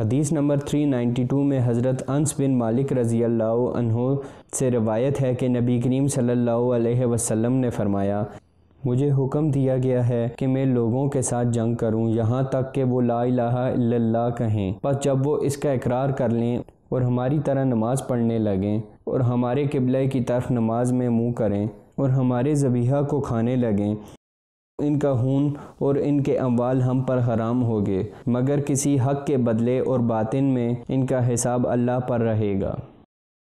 हदीस नंबर 392 में हज़रत अंस बिन मालिक रज़ी अल्लाह से रवायत है कि नबी करीम सल्लल्लाहु अलैहि वसल्लम ने फरमाया, मुझे हुक्म दिया गया है कि मैं लोगों के साथ जंग करूँ, यहाँ तक कि वो ला इल्लल्लाह कहें। पर जब वो इसका इकरार कर लें और हमारी तरह नमाज़ पढ़ने लगें और हमारे किबले की तरफ़ नमाज़ में मुँह करें और हमारे ज़बीहा को खाने लगें इनका खून और इनके अमवाल हम पर हराम हो गए, मगर किसी हक के बदले और बातिन में इनका हिसाब अल्लाह पर रहेगा।